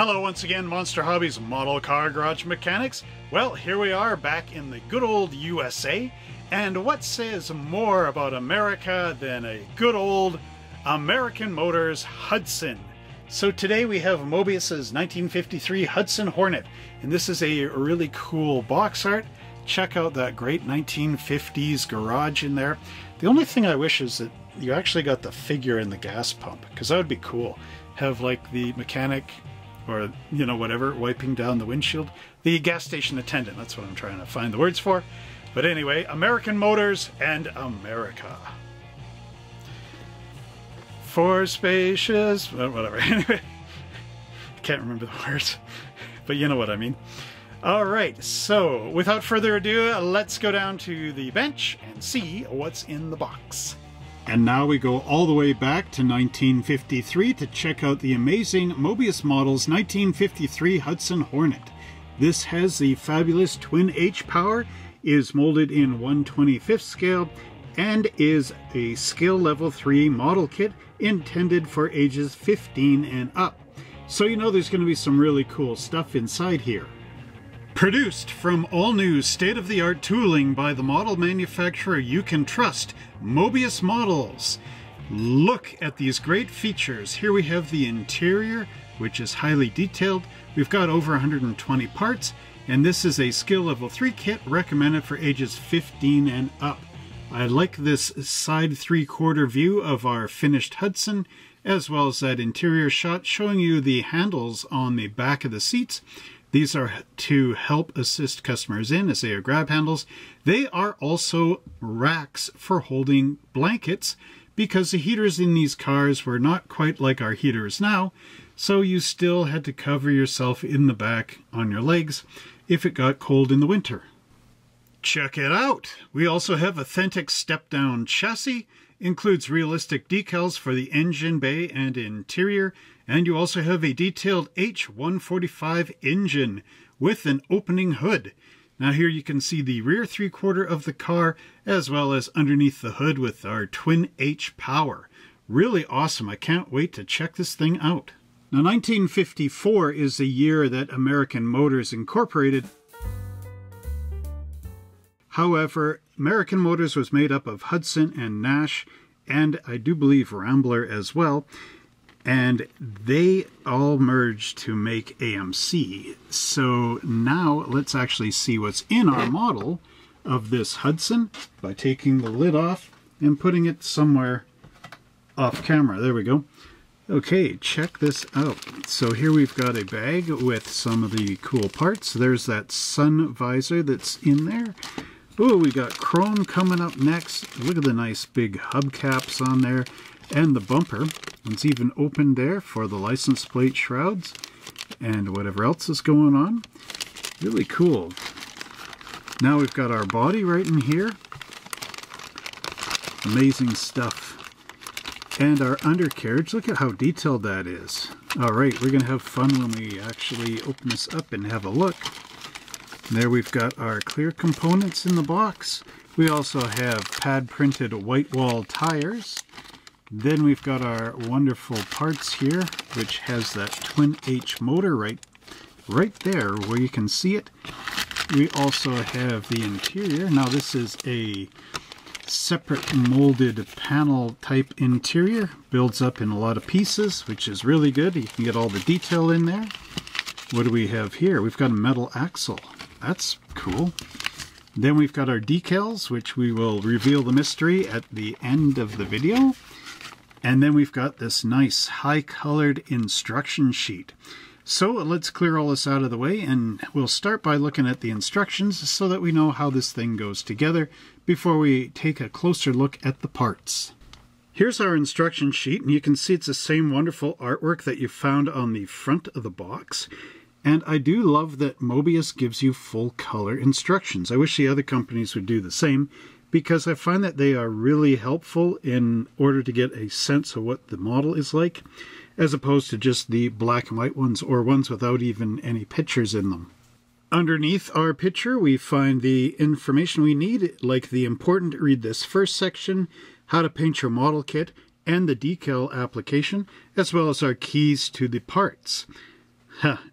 Hello once again, Monster Hobbies Model Car Garage Mechanics. Well, here we are back in the good old USA, and what says more about America than a good old American Motors Hudson? So today we have Moebius's 1953 Hudson Hornet, and this is a really cool box art. Check out that great 1950s garage in there. The only thing I wish is that you actually got the figure in the gas pump, because that would be cool. Have like the mechanic or, you know, whatever, wiping down the windshield. The gas station attendant, that's what I'm trying to find the words for. But anyway, American Motors and America. For spacious, whatever. Anyway, can't remember the words, but you know what I mean. All right, so without further ado, let's go down to the bench and see what's in the box. And now we go all the way back to 1953 to check out the amazing Moebius Models 1953 Hudson Hornet. This has the fabulous twin H power, is molded in 125th scale, and is a skill level 3 model kit intended for ages 15 and up. So you know there's going to be some really cool stuff inside here. Produced from all new state-of-the-art tooling by the model manufacturer you can trust, Moebius Models. Look at these great features. Here we have the interior, which is highly detailed. We've got over 120 parts, and this is a skill level 3 kit recommended for ages 15 and up. I like this side three-quarter view of our finished Hudson, as well as that interior shot showing you the handles on the back of the seats. These are to help assist customers in as they are grab handles. They are also racks for holding blankets because the heaters in these cars were not quite like our heaters now, so you still had to cover yourself in the back on your legs if it got cold in the winter. Check it out! We also have authentic step-down chassis, includes realistic decals for the engine bay and interior, and you also have a detailed H145 engine with an opening hood. Now here you can see the rear three-quarter of the car as well as underneath the hood with our twin H power. Really awesome. I can't wait to check this thing out. Now 1954 is the year that American Motors Incorporated However, American Motors was made up of Hudson and Nash, and I do believe Rambler as well, and they all merged to make AMC. So now let's actually see what's in our model of this Hudson by taking the lid off and putting it somewhere off camera. There we go. Okay, check this out. So here we've got a bag with some of the cool parts. There's that sun visor that's in there. Oh, we got chrome coming up next. Look at the nice big hubcaps on there. And the bumper. It's even open there for the license plate shrouds and whatever else is going on. Really cool. Now we've got our body right in here. Amazing stuff. And our undercarriage, look at how detailed that is. Alright, we're going to have fun when we actually open this up and have a look. There we've got our clear components in the box. We also have pad printed white wall tires. Then we've got our wonderful parts here, which has that twin H motor right, right there where you can see it. We also have the interior. Now this is a separate molded panel type interior. Builds up in a lot of pieces, which is really good. You can get all the detail in there. What do we have here? We've got a metal axle. That's cool. Then we've got our decals, which we will reveal the mystery at the end of the video. And then we've got this nice high-colored instruction sheet. So let's clear all this out of the way, and we'll start by looking at the instructions so that we know how this thing goes together before we take a closer look at the parts. Here's our instruction sheet, and you can see it's the same wonderful artwork that you found on the front of the box. And I do love that Moebius gives you full color instructions. I wish the other companies would do the same because I find that they are really helpful in order to get a sense of what the model is like as opposed to just the black and white ones or ones without even any pictures in them. Underneath our picture, we find the information we need, like the important read this first section, how to paint your model kit, and the decal application, as well as our keys to the parts.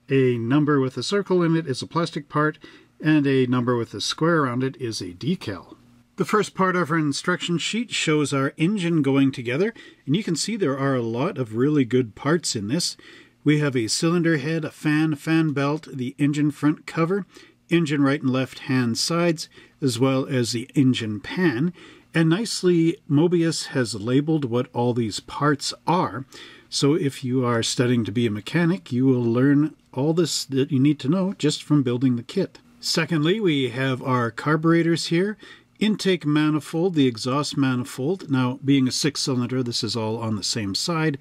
a number with a circle in it is a plastic part, and a number with a square around it is a decal. The first part of our instruction sheet shows our engine going together, and you can see there are a lot of really good parts in this. We have a cylinder head, a fan, fan belt, the engine front cover, engine right and left hand sides, as well as the engine pan. And nicely, Moebius has labeled what all these parts are. So if you are studying to be a mechanic, you will learn all this that you need to know just from building the kit. Secondly, we have our carburetors here. Intake manifold, the exhaust manifold. Now, being a six cylinder, this is all on the same side,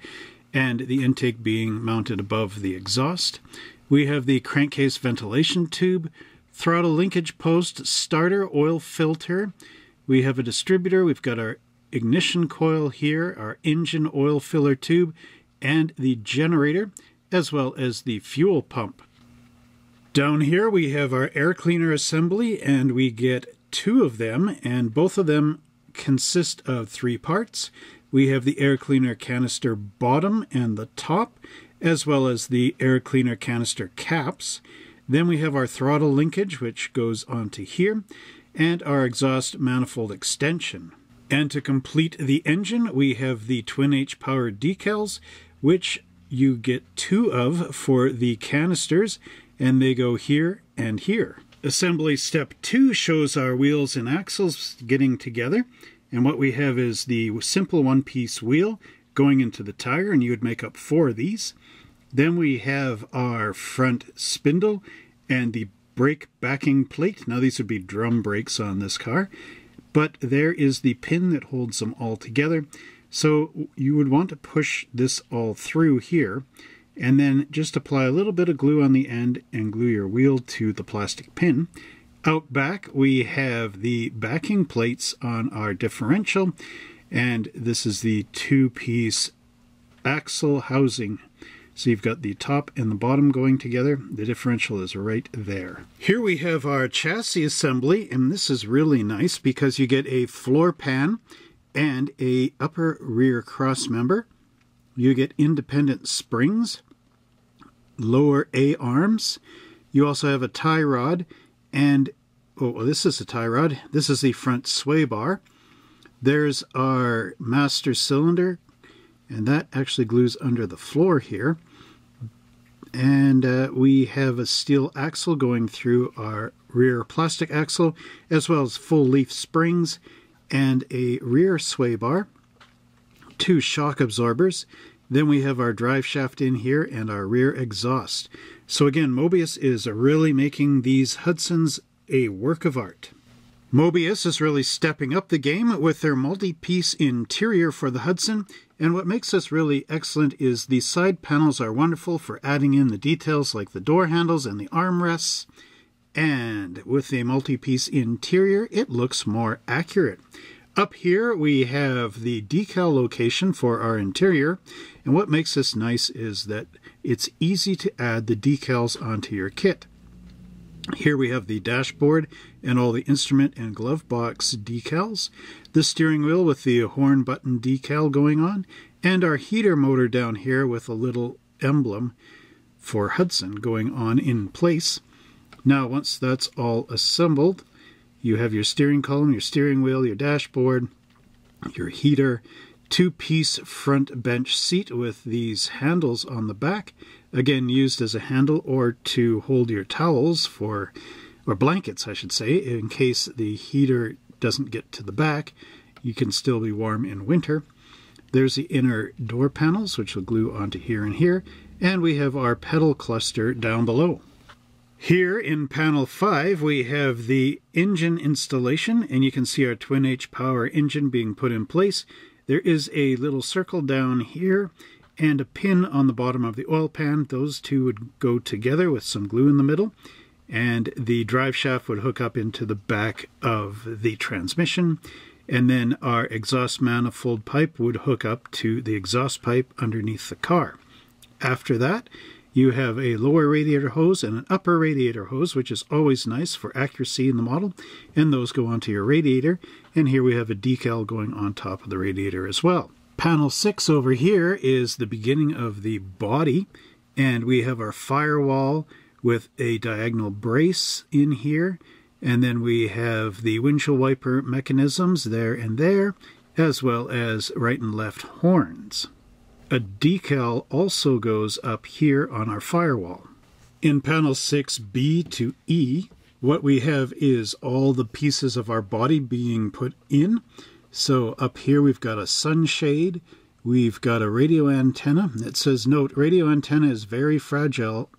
and the intake being mounted above the exhaust. We have the crankcase ventilation tube, throttle linkage post, starter, oil filter. We have a distributor. We've got our ignition coil here, our engine oil filler tube, and the generator, as well as the fuel pump. Down here we have our air cleaner assembly, and we get two of them, and both of them consist of three parts. We have the air cleaner canister bottom and the top, as well as the air cleaner canister caps. Then we have our throttle linkage, which goes onto here, and our exhaust manifold extension. And to complete the engine, we have the twin H power decals, which you get two of for the canisters, and they go here and here. Assembly step two shows our wheels and axles getting together. And what we have is the simple one-piece wheel going into the tire, and you would make up four of these. Then we have our front spindle and the brake backing plate. Now these would be drum brakes on this car. But there is the pin that holds them all together. So you would want to push this all through here and then just apply a little bit of glue on the end and glue your wheel to the plastic pin. Out back we have the backing plates on our differential and this is the two-piece axle housing. So you've got the top and the bottom going together. The differential is right there. Here we have our chassis assembly and this is really nice because you get a floor pan and a upper rear cross member. You get independent springs lower A arms. You also have a tie rod and, oh, this is a tie rod. This is the front sway bar. There's our master cylinder, and that actually glues under the floor here. And uh, we have a steel axle going through our rear plastic axle, as well as full leaf springs and a rear sway bar, two shock absorbers, then we have our drive shaft in here and our rear exhaust. So again, Moebius is really making these Hudsons a work of art. Moebius is really stepping up the game with their multi-piece interior for the Hudson, and what makes this really excellent is the side panels are wonderful for adding in the details like the door handles and the armrests, and with the multi-piece interior, it looks more accurate. Up here we have the decal location for our interior and what makes this nice is that it's easy to add the decals onto your kit. Here we have the dashboard and all the instrument and glove box decals, the steering wheel with the horn button decal going on, and our heater motor down here with a little emblem for Hudson going on in place. Now once that's all assembled, you have your steering column, your steering wheel, your dashboard, your heater, two-piece front bench seat with these handles on the back, again used as a handle or to hold your towels for, or blankets I should say, in case the heater doesn't get to the back. You can still be warm in winter. There's the inner door panels, which will glue onto here and here, and we have our pedal cluster down below. Here in panel 5 we have the engine installation and you can see our twin H power engine being put in place. There is a little circle down here and a pin on the bottom of the oil pan. Those two would go together with some glue in the middle and the drive shaft would hook up into the back of the transmission and then our exhaust manifold pipe would hook up to the exhaust pipe underneath the car. After that you have a lower radiator hose and an upper radiator hose, which is always nice for accuracy in the model, and those go onto your radiator. And here we have a decal going on top of the radiator as well. Panel 6 over here is the beginning of the body, And we have our firewall with a diagonal brace in here. And then we have the windshield wiper mechanisms there and there, as well as right and left horns. A decal also goes up here on our firewall. In panel 6B to E, what we have is all the pieces of our body being put in. So up here we've got a sunshade, we've got a radio antenna. It says, note, radio antenna is very fragile.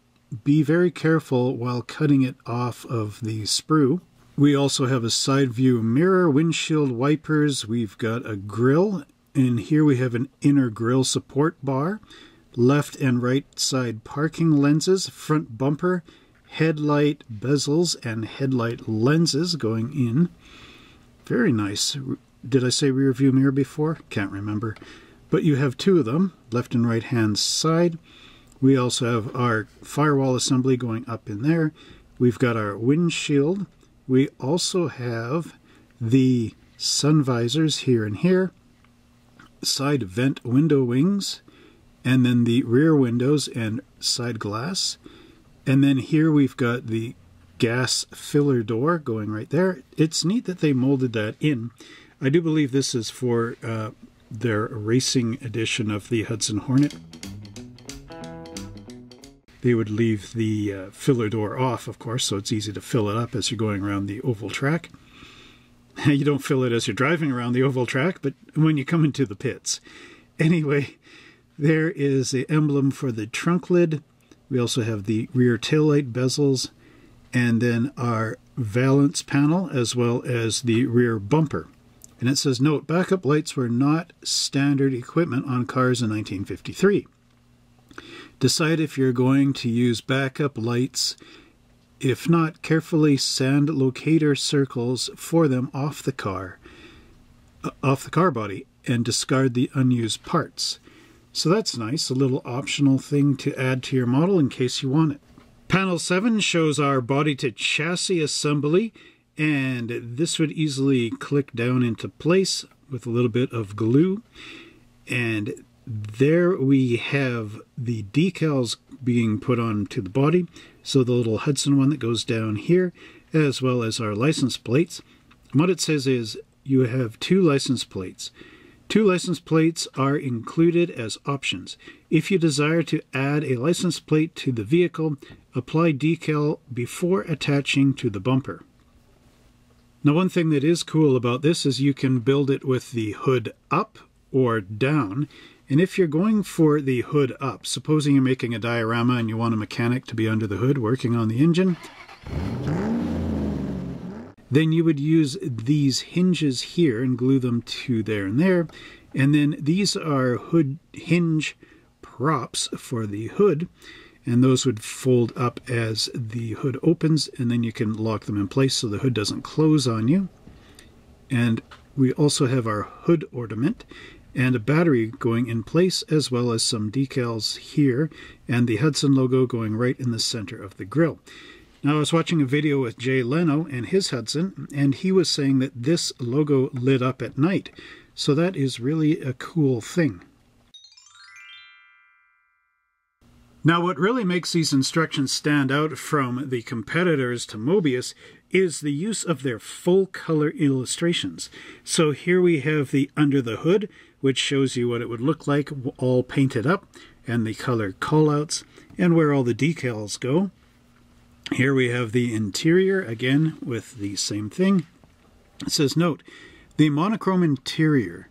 Be very careful while cutting it off of the sprue. We also have a side view mirror, windshield wipers. We've got a grill, and here we have an inner grill support bar, left and right side parking lenses, front bumper, headlight bezels, and headlight lenses going in. Very nice. Did I say rear view mirror before? Can't remember. But you have two of them, left and right hand side. We also have our firewall assembly going up in there. We've got our windshield. We also have the sun visors here and here, side vent window wings, and then the rear windows and side glass. And then here we've got the gas filler door going right there. It's neat that they molded that in. I do believe this is for uh, their racing edition of the Hudson Hornet. They would leave the uh, filler door off, of course, so it's easy to fill it up as you're going around the oval track. you don't feel it as you're driving around the oval track, but when you come into the pits. Anyway, there is the emblem for the trunk lid. We also have the rear taillight bezels, and then our valance panel, as well as the rear bumper. And it says, note, backup lights were not standard equipment on cars in 1953. Decide if you're going to use backup lights. If not, carefully sand locator circles for them off the car, uh, off the car body, and discard the unused parts. So that's nice, a little optional thing to add to your model in case you want it. Panel 7 shows our body to chassis assembly, and this would easily click down into place with a little bit of glue. And there we have the decals being put onto the body. So the little Hudson one that goes down here, as well as our license plates. what it says is you have two license plates. Two license plates are included as options. If you desire to add a license plate to the vehicle, apply decal before attaching to the bumper. Now one thing that is cool about this is you can build it with the hood up or down. And if you're going for the hood up, supposing you're making a diorama and you want a mechanic to be under the hood working on the engine, then you would use these hinges here and glue them to there and there. And then these are hood hinge props for the hood. And those would fold up as the hood opens, and then you can lock them in place so the hood doesn't close on you. And we also have our hood ornament and a battery going in place, as well as some decals here, and the Hudson logo going right in the center of the grill. Now, I was watching a video with Jay Leno and his Hudson, and he was saying that this logo lit up at night. So that is really a cool thing. Now, what really makes these instructions stand out from the competitors to Moebius is the use of their full color illustrations. So here we have the under the hood, which shows you what it would look like all painted up, and the color callouts, and where all the decals go. Here we have the interior, again with the same thing. It says, note, the monochrome interior,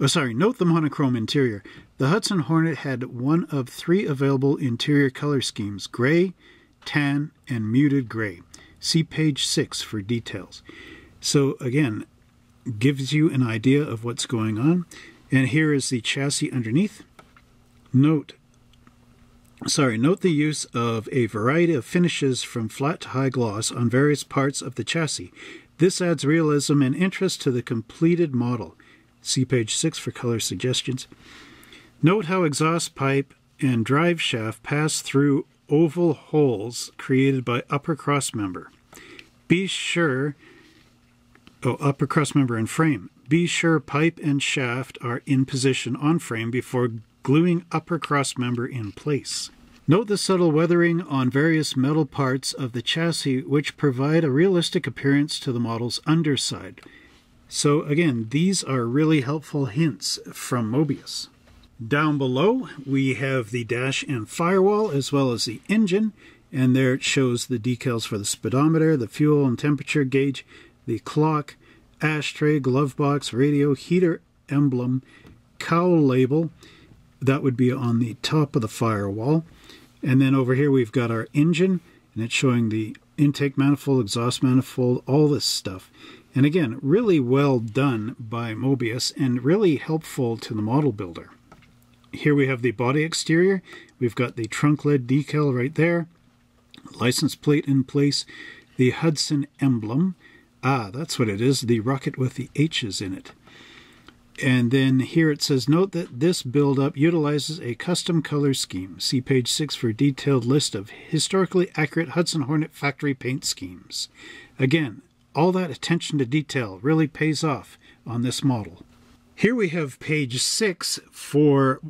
oh sorry, note the monochrome interior. The Hudson Hornet had one of three available interior color schemes, gray, tan, and muted gray. See page 6 for details. So again, gives you an idea of what's going on. And here is the chassis underneath. Note Sorry, note the use of a variety of finishes from flat to high gloss on various parts of the chassis. This adds realism and interest to the completed model. See page 6 for color suggestions. Note how exhaust pipe and drive shaft pass through oval holes created by upper cross member. Be sure, oh, upper cross member and frame. Be sure pipe and shaft are in position on frame before gluing upper cross member in place. Note the subtle weathering on various metal parts of the chassis which provide a realistic appearance to the model's underside. So again, these are really helpful hints from Moebius. Down below, we have the dash and firewall as well as the engine, and there it shows the decals for the speedometer, the fuel and temperature gauge, the clock, ashtray, glove box, radio, heater emblem, cowl label. That would be on the top of the firewall. And then over here we've got our engine, and it's showing the intake manifold, exhaust manifold, all this stuff. And again, really well done by Moebius and really helpful to the model builder. Here we have the body exterior. We've got the trunk lid decal right there. License plate in place. The Hudson emblem. Ah, that's what it is, the rocket with the H's in it. And then here it says, note that this build-up utilizes a custom color scheme. See page 6 for a detailed list of historically accurate Hudson Hornet factory paint schemes. Again, all that attention to detail really pays off on this model. Here we have page 6 for...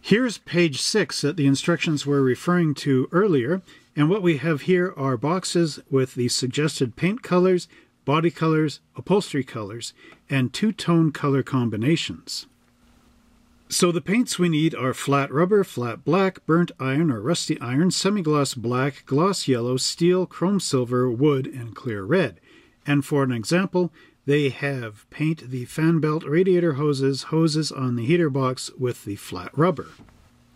Here's page 6 that the instructions were referring to earlier, and what we have here are boxes with the suggested paint colors, body colors, upholstery colors, and two-tone color combinations. So the paints we need are flat rubber, flat black, burnt iron or rusty iron, semi-gloss black, gloss yellow, steel, chrome silver, wood, and clear red. And for an example, they have paint the fan belt radiator hoses, hoses on the heater box with the flat rubber.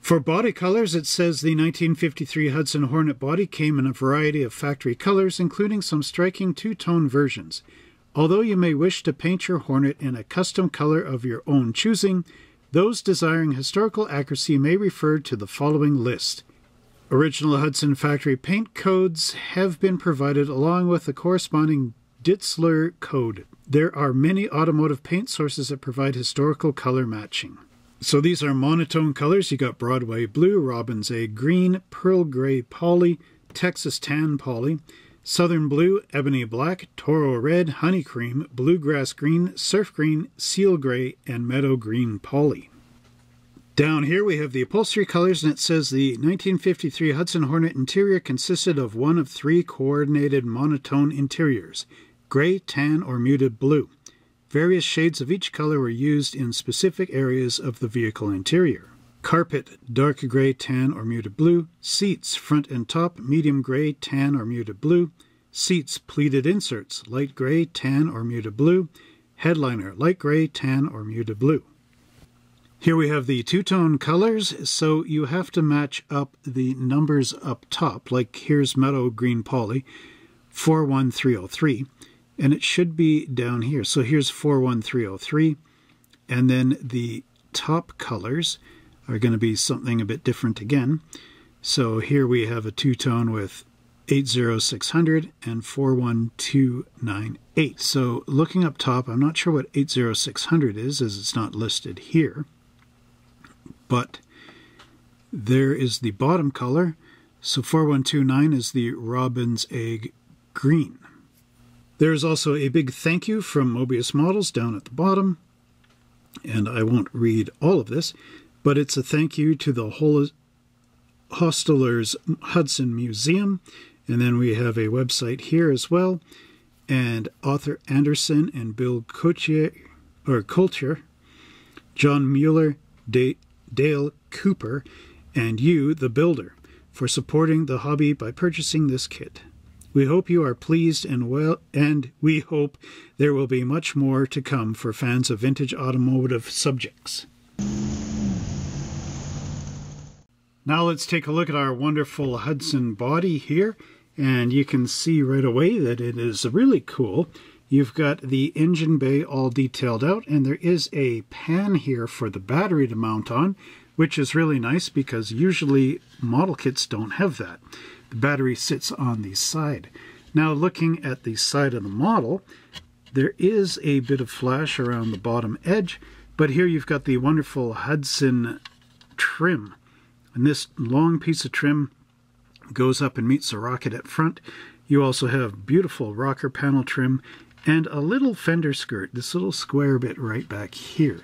For body colors, it says the 1953 Hudson Hornet body came in a variety of factory colors, including some striking two-tone versions. Although you may wish to paint your Hornet in a custom color of your own choosing, those desiring historical accuracy may refer to the following list. Original Hudson factory paint codes have been provided along with the corresponding Ditzler code. There are many automotive paint sources that provide historical color matching. So these are monotone colors. You got Broadway Blue, Robin's Egg Green, Pearl Gray Poly, Texas Tan Poly, Southern Blue, Ebony Black, Toro Red, Honey Cream, Bluegrass Green, Surf Green, Seal Gray, and Meadow Green Poly. Down here we have the upholstery colors and it says the 1953 Hudson Hornet interior consisted of one of three coordinated monotone interiors, gray, tan, or muted blue. Various shades of each color were used in specific areas of the vehicle interior. Carpet, dark gray, tan, or muted blue. Seats, front and top, medium gray, tan, or muted blue. Seats, pleated inserts, light gray, tan, or muted blue. Headliner, light gray, tan, or muted blue. Here we have the two-tone colors, so you have to match up the numbers up top, like here's Meadow Green Poly, 41303 and it should be down here. So here's 41303, and then the top colors are going to be something a bit different again. So here we have a two-tone with 80600 and 41298. So looking up top, I'm not sure what 80600 is as it's not listed here. But there is the bottom color. So 4129 is the Robin's Egg Green. There is also a big thank you from Moebius Models down at the bottom, and I won't read all of this, but it's a thank you to the Hol Hostetler's Hudson Museum, and then we have a website here as well, and Arthur Anderson and Bill Coutier, or Coulter, John Mueller, Dale Cooper, and you, the builder, for supporting the hobby by purchasing this kit. We hope you are pleased and well, and we hope there will be much more to come for fans of vintage automotive subjects. Now let's take a look at our wonderful Hudson body here, and you can see right away that it is really cool. You've got the engine bay all detailed out, and there is a pan here for the battery to mount on, which is really nice because usually model kits don't have that. The battery sits on the side. Now looking at the side of the model, there is a bit of flash around the bottom edge, but here you've got the wonderful Hudson trim. And this long piece of trim goes up and meets the rocket at front. You also have beautiful rocker panel trim and a little fender skirt, this little square bit right back here.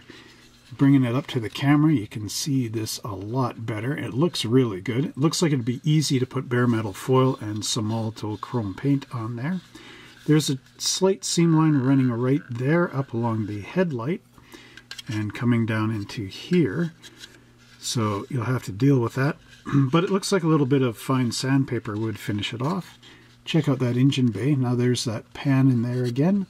Bringing it up to the camera, you can see this a lot better. It looks really good. It looks like it'd be easy to put bare metal foil and some Molotow chrome paint on there. There's a slight seam line running right there up along the headlight and coming down into here. So you'll have to deal with that. but it looks like a little bit of fine sandpaper would finish it off. Check out that engine bay. Now there's that pan in there again.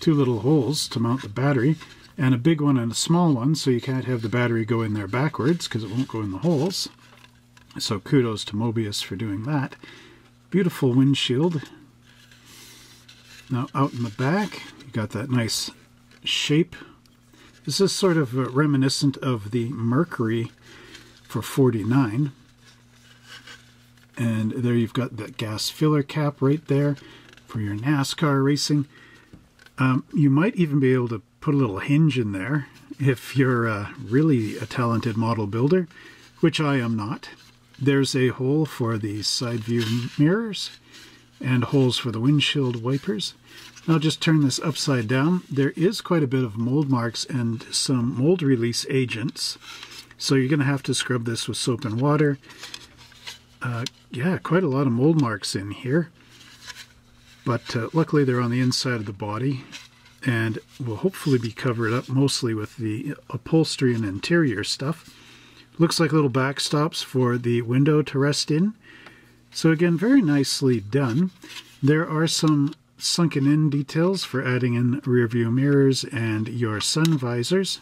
Two little holes to mount the battery and a big one and a small one so you can't have the battery go in there backwards because it won't go in the holes. So kudos to Moebius for doing that. Beautiful windshield. Now out in the back you got that nice shape. This is sort of reminiscent of the Mercury for 49 and there you've got that gas filler cap right there for your NASCAR racing. Um, you might even be able to put a little hinge in there if you're uh, really a talented model builder, which I am not. There's a hole for the side view mirrors and holes for the windshield wipers. I'll just turn this upside down. There is quite a bit of mold marks and some mold release agents. So you're going to have to scrub this with soap and water. Uh, yeah, quite a lot of mold marks in here. But uh, luckily they're on the inside of the body and will hopefully be covered up mostly with the upholstery and interior stuff. Looks like little backstops for the window to rest in. So again, very nicely done. There are some sunken in details for adding in rear view mirrors and your sun visors.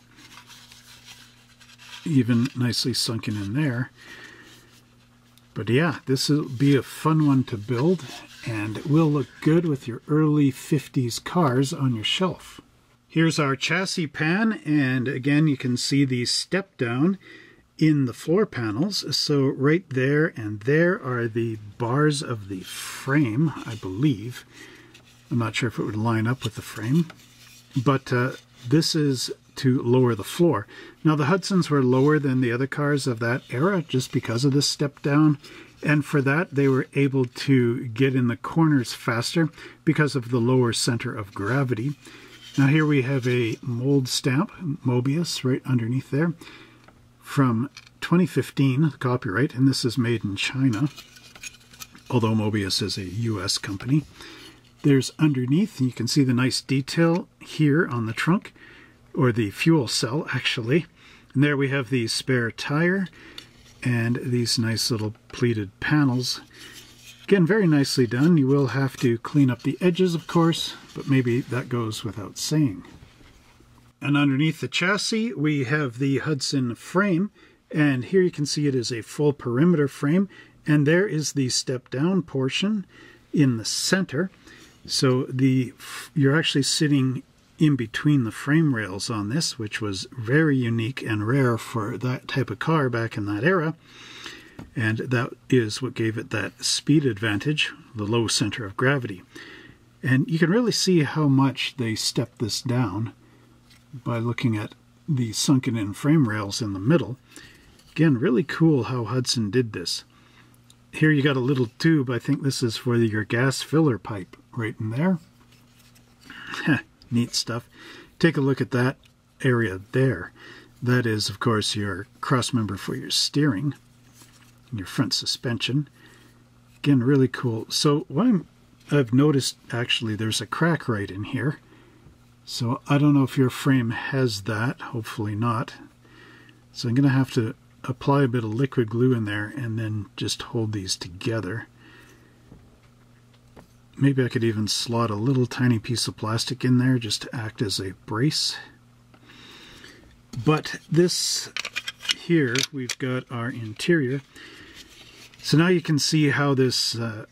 Even nicely sunken in there. But yeah, this will be a fun one to build and it will look good with your early 50s cars on your shelf. Here's our chassis pan and again you can see the step down in the floor panels. So right there and there are the bars of the frame, I believe. I'm not sure if it would line up with the frame. But uh, this is to lower the floor. Now the Hudsons were lower than the other cars of that era just because of this step down. And for that, they were able to get in the corners faster because of the lower center of gravity. Now here we have a mold stamp, Moebius, right underneath there, from 2015, copyright, and this is made in China, although Moebius is a US company. There's underneath, you can see the nice detail here on the trunk or the fuel cell actually. And there we have the spare tire and these nice little pleated panels. Again, very nicely done. You will have to clean up the edges, of course, but maybe that goes without saying. And underneath the chassis, we have the Hudson frame. And here you can see it is a full perimeter frame. And there is the step-down portion in the center. So the you're actually sitting in between the frame rails on this, which was very unique and rare for that type of car back in that era. And that is what gave it that speed advantage, the low center of gravity. And you can really see how much they stepped this down by looking at the sunken in frame rails in the middle. Again, really cool how Hudson did this. Here you got a little tube, I think this is for your gas filler pipe right in there. neat stuff. Take a look at that area there. That is, of course, your cross member for your steering, your front suspension. Again, really cool. So what I'm, I've noticed, actually, there's a crack right in here. So I don't know if your frame has that. Hopefully not. So I'm going to have to apply a bit of liquid glue in there and then just hold these together. Maybe I could even slot a little tiny piece of plastic in there just to act as a brace. But this here, we've got our interior. So now you can see how this uh,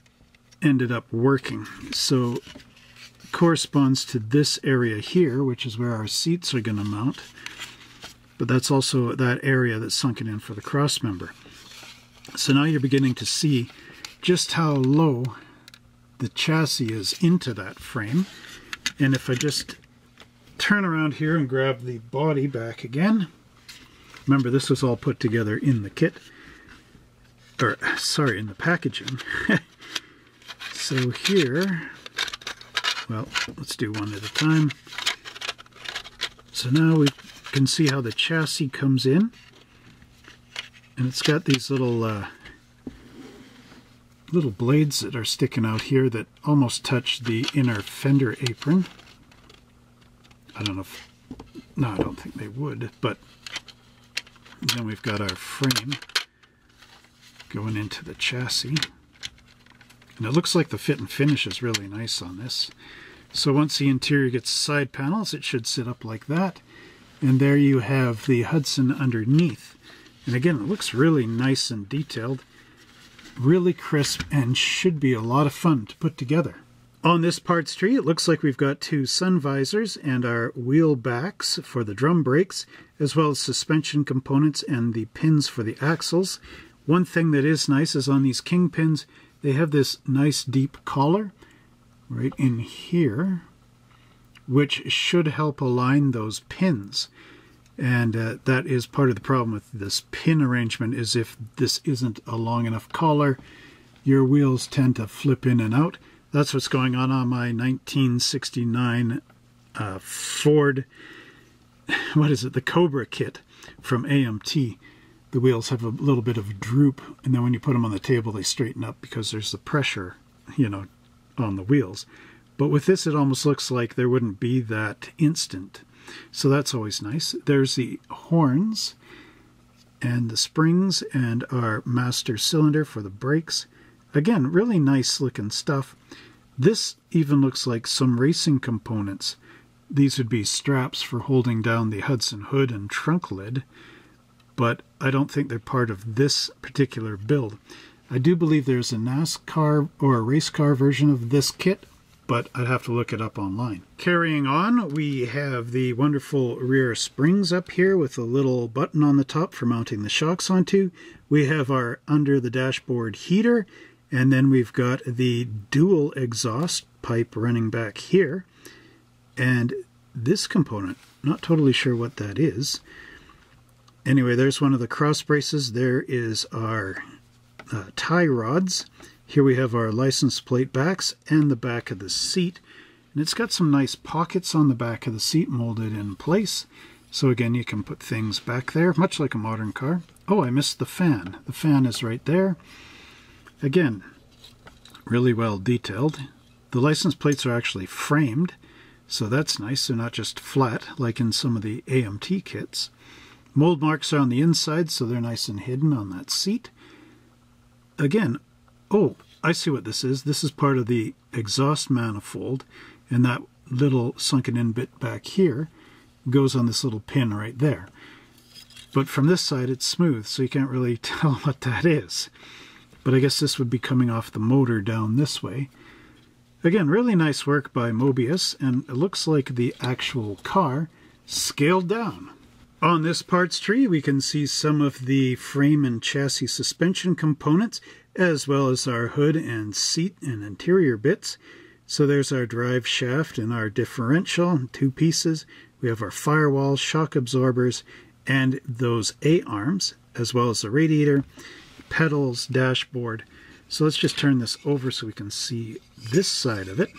ended up working. So corresponds to this area here, which is where our seats are going to mount. But that's also that area that's sunken in for the cross member. So now you're beginning to see just how low the chassis is into that frame. And if I just turn around here and grab the body back again, remember this was all put together in the kit, or sorry, in the packaging. so here, well, let's do one at a time. So now we've can see how the chassis comes in. And it's got these little uh, little blades that are sticking out here that almost touch the inner fender apron. I don't know if, no, I don't think they would, but then we've got our frame going into the chassis. And it looks like the fit and finish is really nice on this. So once the interior gets side panels, it should sit up like that. And there you have the Hudson underneath. And again, it looks really nice and detailed, really crisp, and should be a lot of fun to put together. On this parts tree, it looks like we've got two sun visors and our wheel backs for the drum brakes, as well as suspension components and the pins for the axles. One thing that is nice is on these kingpins, they have this nice deep collar right in here, which should help align those pins. And uh, that is part of the problem with this pin arrangement is if this isn't a long enough collar, your wheels tend to flip in and out. That's what's going on on my 1969 uh, Ford, what is it, the Cobra kit from AMT. The wheels have a little bit of droop, and then when you put them on the table, they straighten up because there's the pressure, you know, on the wheels. But with this, it almost looks like there wouldn't be that instant. So that's always nice. There's the horns and the springs and our master cylinder for the brakes. Again, really nice looking stuff. This even looks like some racing components. These would be straps for holding down the Hudson hood and trunk lid, but I don't think they're part of this particular build. I do believe there's a NASCAR or a race car version of this kit, but I'd have to look it up online. Carrying on, we have the wonderful rear springs up here with a little button on the top for mounting the shocks onto. We have our under the dashboard heater and then we've got the dual exhaust pipe running back here. And this component, not totally sure what that is. Anyway, there's one of the cross braces. There is our uh, tie rods. Here we have our license plate backs and the back of the seat. And it's got some nice pockets on the back of the seat molded in place. So again, you can put things back there, much like a modern car. Oh, I missed the fan. The fan is right there. Again, really well detailed. The license plates are actually framed, so that's nice. They're not just flat like in some of the AMT kits. Mold marks are on the inside, so they're nice and hidden on that seat. Again, oh, I see what this is. This is part of the exhaust manifold, and that little sunken in bit back here goes on this little pin right there. But from this side, it's smooth, so you can't really tell what that is. But I guess this would be coming off the motor down this way. Again, really nice work by Moebius, and it looks like the actual car scaled down. On this parts tree, we can see some of the frame and chassis suspension components, as well as our hood and seat and interior bits. So there's our drive shaft and our differential, two pieces. We have our firewall, shock absorbers, and those A-arms, as well as the radiator pedals, dashboard. So let's just turn this over so we can see this side of it.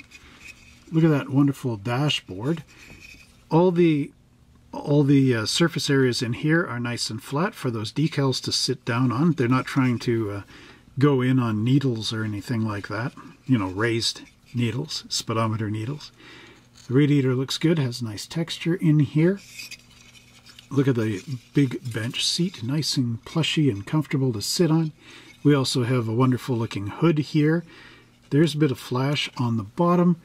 Look at that wonderful dashboard. All the all the uh, surface areas in here are nice and flat for those decals to sit down on. They're not trying to uh, go in on needles or anything like that. You know, raised needles, speedometer needles. The radiator looks good, has nice texture in here. Look at the big bench seat, nice and plushy and comfortable to sit on. We also have a wonderful looking hood here. There's a bit of flash on the bottom,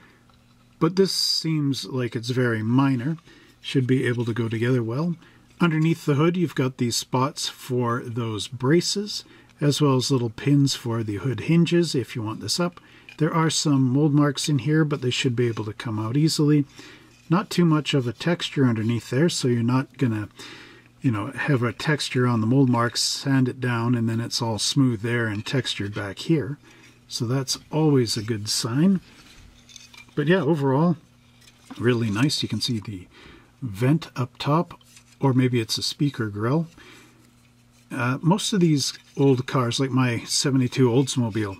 but this seems like it's very minor. Should be able to go together well. Underneath the hood, you've got these spots for those braces, as well as little pins for the hood hinges if you want this up. There are some mold marks in here, but they should be able to come out easily. Not too much of a texture underneath there, so you're not going to, you know, have a texture on the mold marks, sand it down, and then it's all smooth there and textured back here. So that's always a good sign. But yeah, overall, really nice. You can see the vent up top, or maybe it's a speaker grill. Uh, most of these old cars, like my 72 Oldsmobile,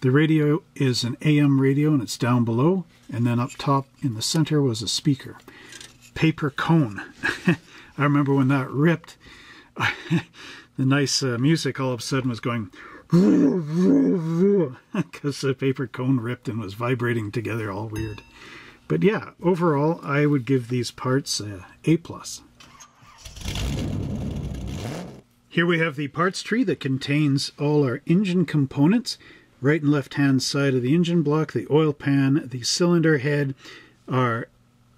the radio is an AM radio and it's down below, and then up top in the center was a speaker. paper cone. I remember when that ripped, the nice uh, music all of a sudden was going because the paper cone ripped and was vibrating together all weird. But yeah, overall, I would give these parts a A+. plus. Here we have the parts tree that contains all our engine components. Right and left hand side of the engine block, the oil pan, the cylinder head, our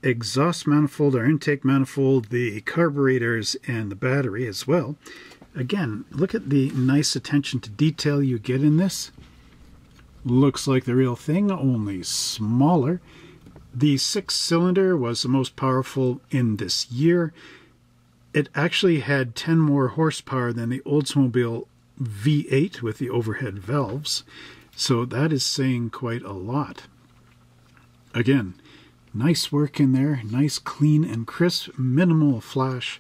exhaust manifold, our intake manifold, the carburetors, and the battery as well. Again, look at the nice attention to detail you get in this. Looks like the real thing, only smaller. The six cylinder was the most powerful in this year. It actually had 10 more horsepower than the Oldsmobile V8 with the overhead valves. So that is saying quite a lot. Again, nice work in there, nice clean and crisp, minimal flash.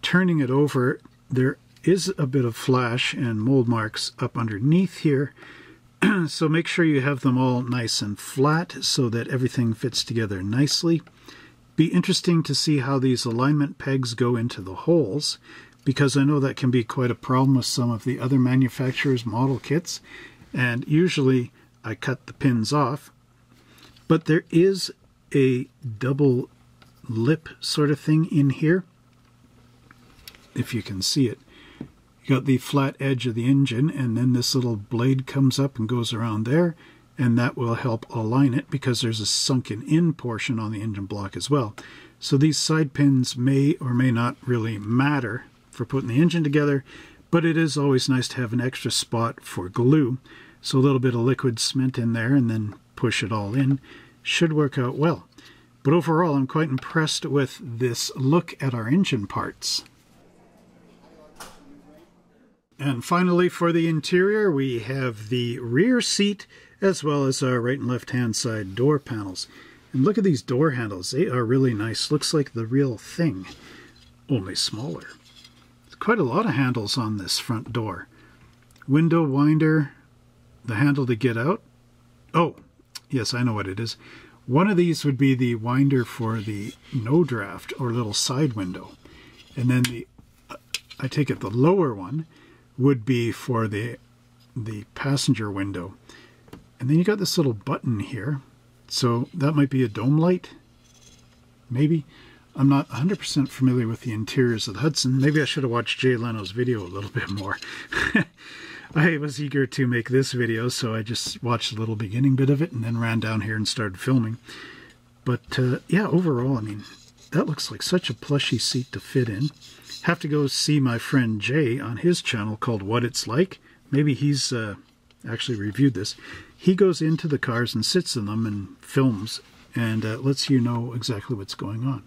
Turning it over, there is a bit of flash and mold marks up underneath here. so make sure you have them all nice and flat so that everything fits together nicely. Be interesting to see how these alignment pegs go into the holes because I know that can be quite a problem with some of the other manufacturers' model kits. And usually I cut the pins off. But there is a double lip sort of thing in here, if you can see it. You got the flat edge of the engine, and then this little blade comes up and goes around there, and that will help align it because there's a sunken in portion on the engine block as well. So these side pins may or may not really matter for putting the engine together, but it is always nice to have an extra spot for glue. So a little bit of liquid cement in there and then push it all in should work out well. But overall, I'm quite impressed with this look at our engine parts. And finally, for the interior, we have the rear seat as well as our right and left hand side door panels. And look at these door handles. They are really nice. Looks like the real thing, only smaller. There's quite a lot of handles on this front door. Window winder, the handle to get out. Oh, yes, I know what it is. One of these would be the winder for the no draft or little side window. And then the, I take it the lower one would be for the the passenger window. And then you got this little button here. So that might be a dome light. Maybe. I'm not 100% familiar with the interiors of the Hudson. Maybe I should have watched Jay Leno's video a little bit more. I was eager to make this video, so I just watched a little beginning bit of it and then ran down here and started filming. But uh, yeah, overall, I mean, that looks like such a plushy seat to fit in have to go see my friend Jay on his channel called What It's Like. Maybe he's uh, actually reviewed this. He goes into the cars and sits in them and films and uh, lets you know exactly what's going on.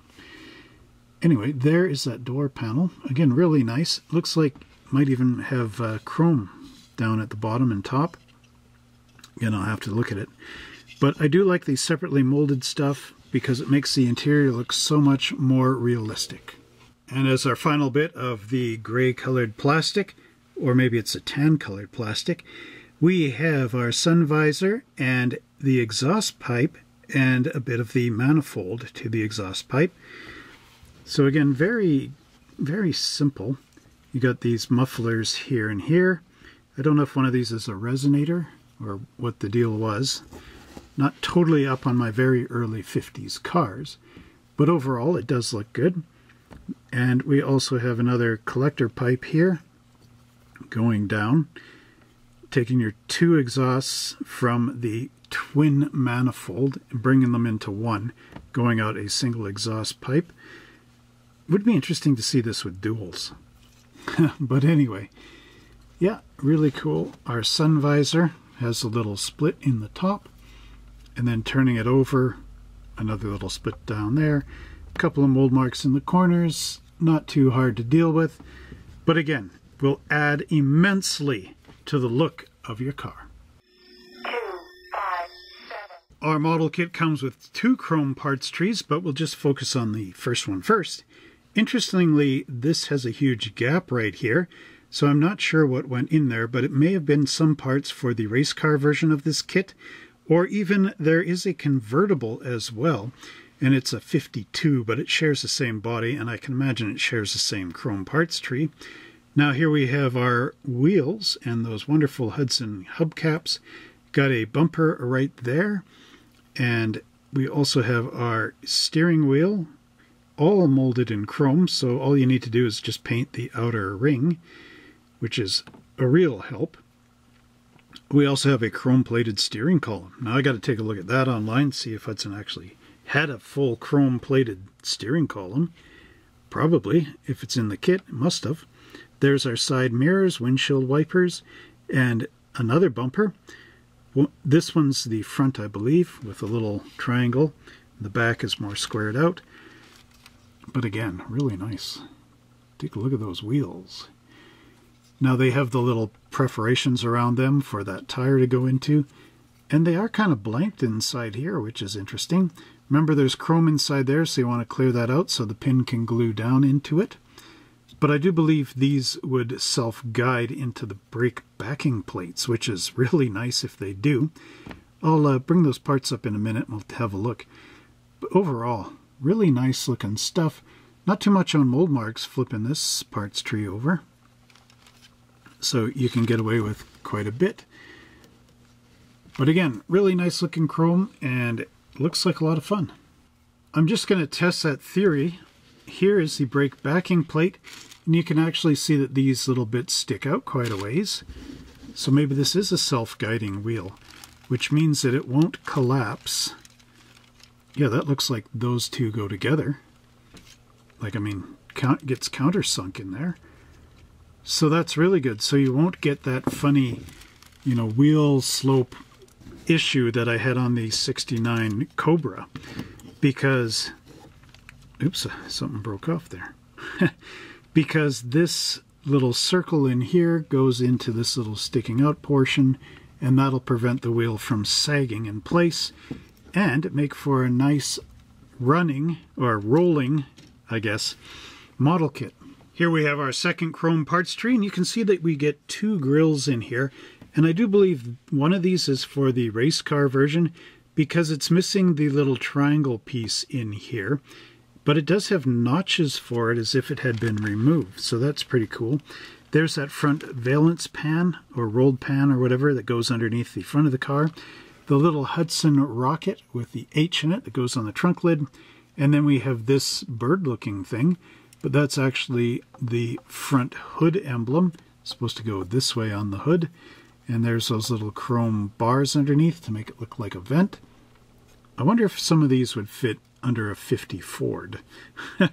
Anyway, there is that door panel. Again, really nice. Looks like might even have uh, chrome down at the bottom and top. Again, I'll have to look at it. But I do like the separately molded stuff because it makes the interior look so much more realistic. And as our final bit of the gray colored plastic, or maybe it's a tan colored plastic, we have our sun visor and the exhaust pipe and a bit of the manifold to the exhaust pipe. So again, very, very simple. You got these mufflers here and here. I don't know if one of these is a resonator or what the deal was. Not totally up on my very early 50s cars, but overall it does look good. And we also have another collector pipe here going down, taking your two exhausts from the twin manifold and bringing them into one, going out a single exhaust pipe. Would be interesting to see this with duals. but anyway, yeah, really cool. Our sun visor has a little split in the top, and then turning it over, another little split down there. Couple of mold marks in the corners, not too hard to deal with, but again, will add immensely to the look of your car. Our model kit comes with two chrome parts trees, but we'll just focus on the first one first. Interestingly, this has a huge gap right here, so I'm not sure what went in there, but it may have been some parts for the race car version of this kit, or even there is a convertible as well. And it's a 52, but it shares the same body, and I can imagine it shares the same chrome parts tree. Now here we have our wheels and those wonderful Hudson hubcaps. Got a bumper right there, and we also have our steering wheel, all molded in chrome, so all you need to do is just paint the outer ring, which is a real help. We also have a chrome-plated steering column. Now I got to take a look at that online, see if Hudson actually had a full chrome-plated steering column. Probably, if it's in the kit, it must have. There's our side mirrors, windshield wipers, and another bumper. This one's the front, I believe, with a little triangle. The back is more squared out. But again, really nice. Take a look at those wheels. Now they have the little perforations around them for that tire to go into. And they are kind of blanked inside here, which is interesting. Remember there's chrome inside there, so you want to clear that out so the pin can glue down into it. But I do believe these would self-guide into the brake backing plates, which is really nice if they do. I'll uh, bring those parts up in a minute and we'll have a look. But overall, really nice looking stuff. Not too much on mold marks flipping this parts tree over. So you can get away with quite a bit. But again, really nice looking chrome and looks like a lot of fun. I'm just going to test that theory here is the brake backing plate, and you can actually see that these little bits stick out quite a ways. So maybe this is a self-guiding wheel, which means that it won't collapse. Yeah, that looks like those two go together. Like, I mean, count gets countersunk in there. So that's really good. So you won't get that funny, you know, wheel slope issue that I had on the 69 Cobra because oops, uh, something broke off there. because this little circle in here goes into this little sticking out portion and that'll prevent the wheel from sagging in place and make for a nice running or rolling, I guess, model kit. Here we have our second chrome parts tree and you can see that we get two grills in here and I do believe one of these is for the race car version because it's missing the little triangle piece in here but it does have notches for it as if it had been removed, so that's pretty cool. There's that front valence pan, or rolled pan, or whatever, that goes underneath the front of the car. The little Hudson rocket with the H in it that goes on the trunk lid. And then we have this bird-looking thing, but that's actually the front hood emblem. It's supposed to go this way on the hood. And there's those little chrome bars underneath to make it look like a vent. I wonder if some of these would fit under a 50 Ford. but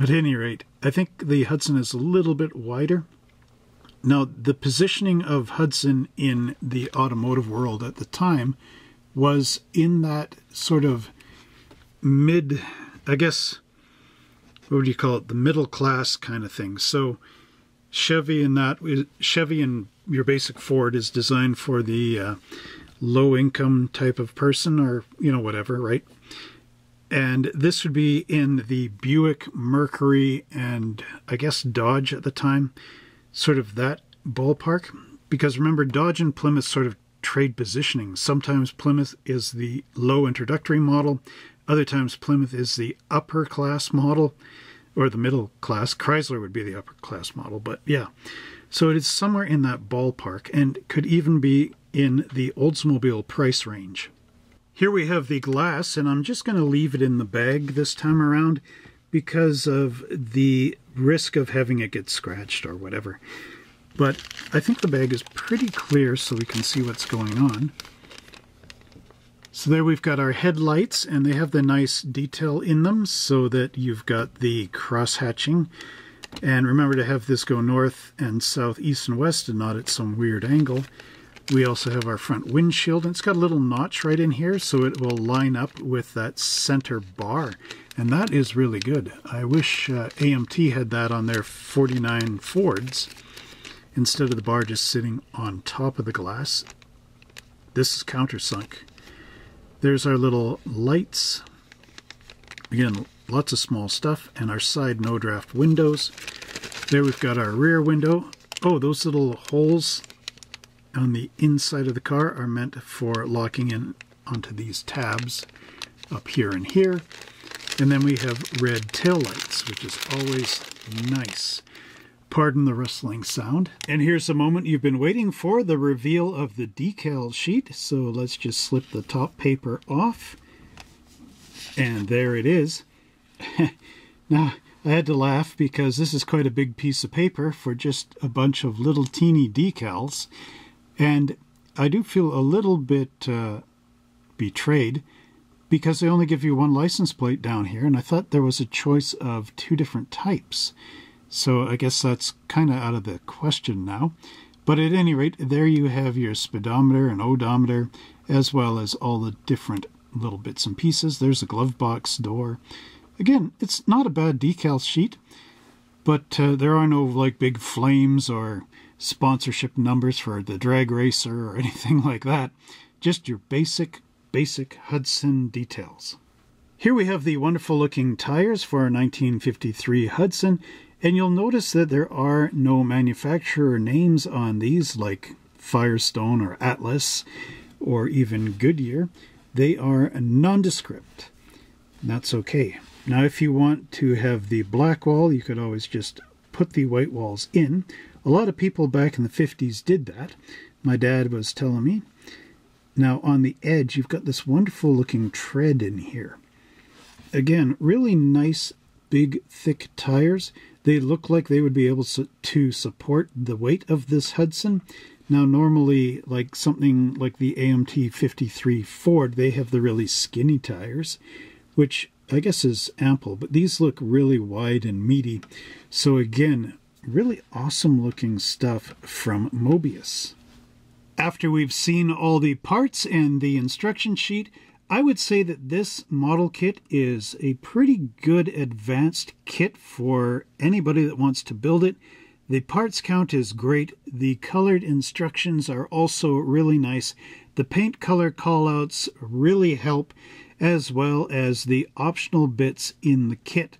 at any rate, I think the Hudson is a little bit wider. Now, the positioning of Hudson in the automotive world at the time was in that sort of mid, I guess, what would you call it, the middle class kind of thing. So Chevy and that, Chevy and your basic Ford is designed for the uh, low income type of person or, you know, whatever, right? And this would be in the Buick, Mercury, and I guess Dodge at the time, sort of that ballpark. Because remember, Dodge and Plymouth sort of trade positioning. Sometimes Plymouth is the low introductory model, other times Plymouth is the upper class model, or the middle class. Chrysler would be the upper class model, but yeah. So it is somewhere in that ballpark and could even be in the Oldsmobile price range. Here we have the glass, and I'm just going to leave it in the bag this time around because of the risk of having it get scratched or whatever. But I think the bag is pretty clear so we can see what's going on. So there we've got our headlights, and they have the nice detail in them so that you've got the cross hatching. And remember to have this go north and south, east and west and not at some weird angle. We also have our front windshield, and it's got a little notch right in here, so it will line up with that center bar. And that is really good. I wish uh, AMT had that on their 49 Fords instead of the bar just sitting on top of the glass. This is countersunk. There's our little lights. Again, lots of small stuff. And our side no-draft windows. There we've got our rear window. Oh, those little holes on the inside of the car are meant for locking in onto these tabs. up here and here. And then we have red tail lights, which is always nice. Pardon the rustling sound. And here's the moment you've been waiting for, the reveal of the decal sheet. So let's just slip the top paper off. And there it is. now, I had to laugh because this is quite a big piece of paper for just a bunch of little teeny decals. And I do feel a little bit uh, betrayed because they only give you one license plate down here, and I thought there was a choice of two different types. So I guess that's kind of out of the question now. But at any rate, there you have your speedometer and odometer, as well as all the different little bits and pieces. There's a glove box door. Again, it's not a bad decal sheet, but uh, there are no like big flames or sponsorship numbers for the drag racer or anything like that. Just your basic, basic Hudson details. Here we have the wonderful looking tires for a 1953 Hudson, and you'll notice that there are no manufacturer names on these like Firestone or Atlas or even Goodyear. They are nondescript. That's okay. Now, if you want to have the black wall, you could always just put the white walls in. A lot of people back in the 50s did that. My dad was telling me. Now, on the edge, you've got this wonderful looking tread in here. Again, really nice, big, thick tires. They look like they would be able to support the weight of this Hudson. Now, normally, like something like the AMT 53 Ford, they have the really skinny tires, which I guess is ample, but these look really wide and meaty. So again, really awesome looking stuff from Moebius. After we've seen all the parts and the instruction sheet, I would say that this model kit is a pretty good advanced kit for anybody that wants to build it. The parts count is great. The colored instructions are also really nice. The paint color callouts really help as well as the optional bits in the kit.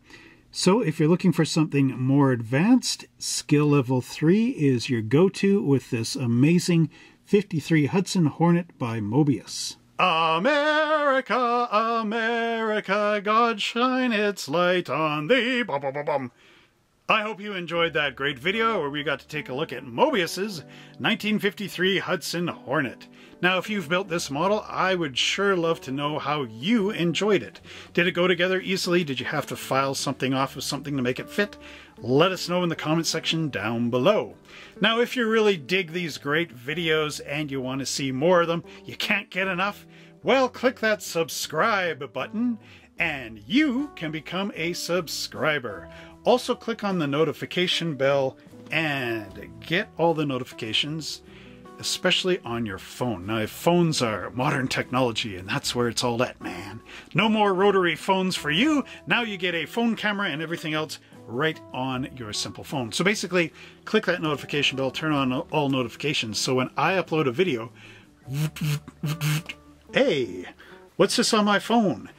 So if you're looking for something more advanced, skill level 3 is your go-to with this amazing 53 Hudson Hornet by Moebius. America, America, God shine its light on thee. Bum, bum, bum, I hope you enjoyed that great video where we got to take a look at Moebius's 1953 Hudson Hornet. Now, if you've built this model, I would sure love to know how you enjoyed it. Did it go together easily? Did you have to file something off of something to make it fit? Let us know in the comment section down below. Now, if you really dig these great videos and you want to see more of them, you can't get enough, well, click that subscribe button and you can become a subscriber. Also click on the notification bell and get all the notifications, especially on your phone. Now, phones are modern technology, and that's where it's all at, man. No more rotary phones for you. Now you get a phone camera and everything else right on your simple phone. So basically, click that notification bell, turn on all notifications, so when I upload a video, hey, what's this on my phone?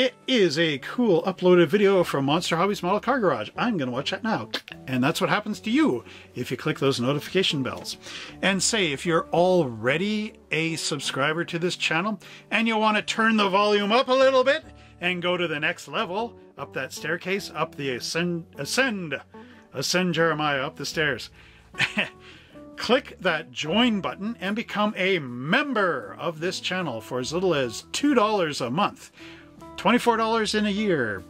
It is a cool uploaded video from Monster Hobbies Model Car Garage. I'm going to watch that now. And that's what happens to you if you click those notification bells. And say, if you're already a subscriber to this channel and you want to turn the volume up a little bit and go to the next level, up that staircase, up the ascend, ascend, ascend Jeremiah up the stairs. click that join button and become a member of this channel for as little as $2 a month. $24 in a year,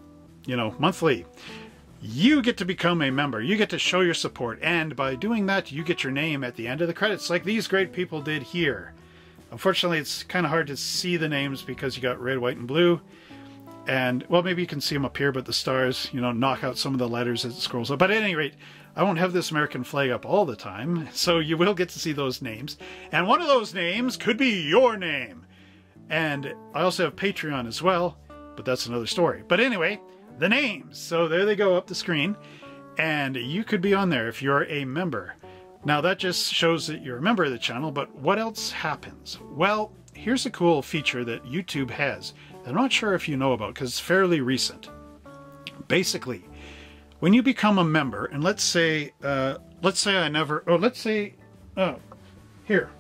you know, monthly. You get to become a member. You get to show your support. And by doing that, you get your name at the end of the credits, like these great people did here. Unfortunately, it's kind of hard to see the names because you got red, white, and blue. And, well, maybe you can see them up here, but the stars, you know, knock out some of the letters as it scrolls up. But at any rate, I won't have this American flag up all the time, so you will get to see those names. And one of those names could be your name. And I also have Patreon as well but that's another story. But anyway, the names. So there they go up the screen, and you could be on there if you're a member. Now that just shows that you're a member of the channel, but what else happens? Well, here's a cool feature that YouTube has. I'm not sure if you know about because it's fairly recent. Basically, when you become a member, and let's say, uh, let's say I never, oh, let's say, oh, here.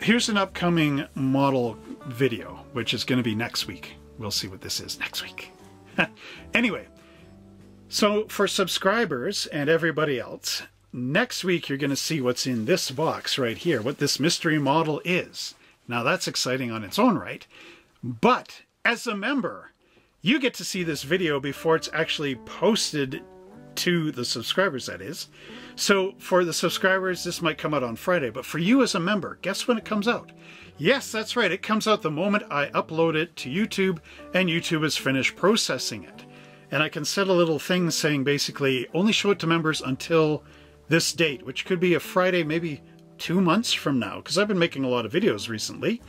Here's an upcoming model video, which is going to be next week. We'll see what this is next week. anyway, so for subscribers and everybody else, next week you're going to see what's in this box right here, what this mystery model is. Now that's exciting on its own right, but as a member, you get to see this video before it's actually posted to the subscribers, that is. So for the subscribers, this might come out on Friday, but for you as a member, guess when it comes out? Yes, that's right. It comes out the moment I upload it to YouTube and YouTube is finished processing it and I can set a little thing saying basically only show it to members until this date, which could be a Friday, maybe two months from now, because I've been making a lot of videos recently.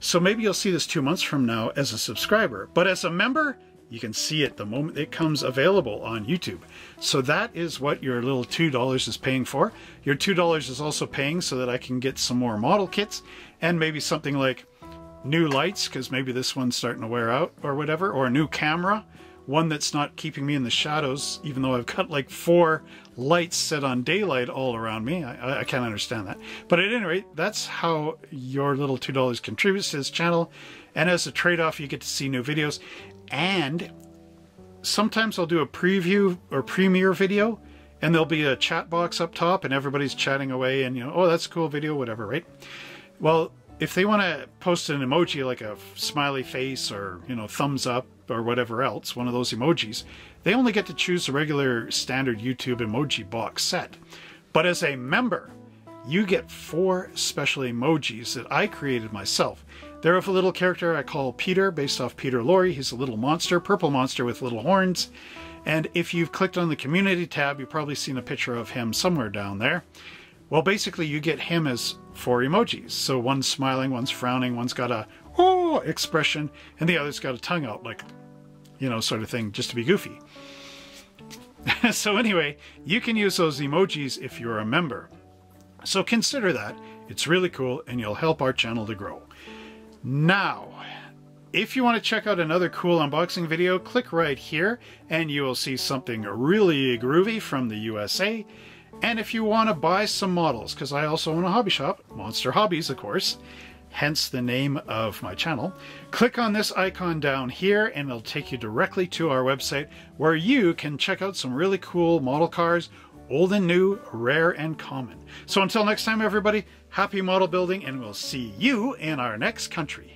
So maybe you'll see this two months from now as a subscriber. But as a member, you can see it the moment it comes available on YouTube. So that is what your little $2 is paying for. Your $2 is also paying so that I can get some more model kits and maybe something like new lights, because maybe this one's starting to wear out or whatever, or a new camera one that's not keeping me in the shadows, even though I've got like four lights set on daylight all around me. I, I can't understand that. But at any rate, that's how your little $2 contributes to this channel. And as a trade-off, you get to see new videos. And sometimes I'll do a preview or premiere video, and there'll be a chat box up top, and everybody's chatting away, and you know, oh, that's a cool video, whatever, right? Well, if they want to post an emoji like a smiley face or, you know, thumbs up or whatever else, one of those emojis, they only get to choose the regular standard YouTube emoji box set. But as a member, you get four special emojis that I created myself. They're of a little character I call Peter, based off Peter Lorre. He's a little monster, purple monster with little horns. And if you've clicked on the community tab, you've probably seen a picture of him somewhere down there. Well, basically, you get him as four emojis. So one's smiling, one's frowning, one's got a oh expression, and the other's got a tongue out, like, you know, sort of thing, just to be goofy. so anyway, you can use those emojis if you're a member. So consider that. It's really cool, and you'll help our channel to grow. Now, if you want to check out another cool unboxing video, click right here, and you will see something really groovy from the USA. And if you want to buy some models, because I also own a hobby shop, Monster Hobbies, of course, hence the name of my channel, click on this icon down here and it'll take you directly to our website where you can check out some really cool model cars, old and new, rare and common. So until next time, everybody, happy model building and we'll see you in our next country.